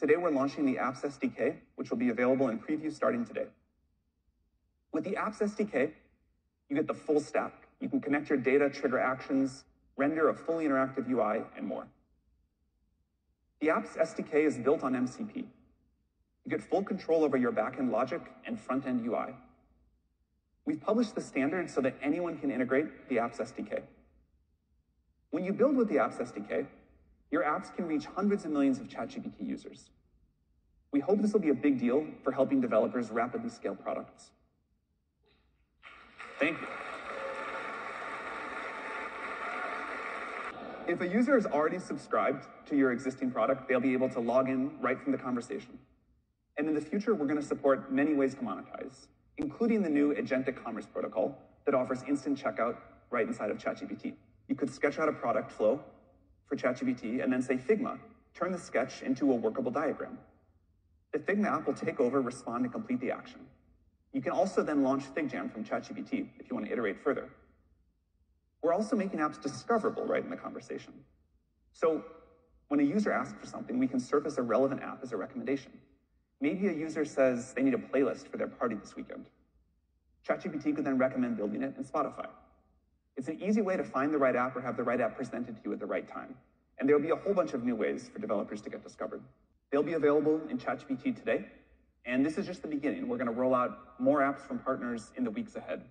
Today, we're launching the Apps SDK, which will be available in preview starting today. With the Apps SDK, you get the full stack. You can connect your data, trigger actions, render a fully interactive UI, and more. The Apps SDK is built on MCP. You get full control over your backend logic and front-end UI. We've published the standard so that anyone can integrate the Apps SDK. When you build with the Apps SDK, apps can reach hundreds of millions of ChatGPT users. We hope this will be a big deal for helping developers rapidly scale products. Thank you. If a user is already subscribed to your existing product, they'll be able to log in right from the conversation. And in the future, we're going to support many ways to monetize, including the new agentic commerce protocol that offers instant checkout right inside of ChatGPT. You could sketch out a product flow for ChatGPT and then say, Figma, turn the sketch into a workable diagram. The Figma app will take over, respond, and complete the action. You can also then launch FigJam from ChatGPT if you want to iterate further. We're also making apps discoverable right in the conversation. So when a user asks for something, we can surface a relevant app as a recommendation. Maybe a user says they need a playlist for their party this weekend. ChatGPT could then recommend building it in Spotify. It's an easy way to find the right app or have the right app presented to you at the right time. And there'll be a whole bunch of new ways for developers to get discovered. They'll be available in ChatGPT today. And this is just the beginning. We're going to roll out more apps from partners in the weeks ahead.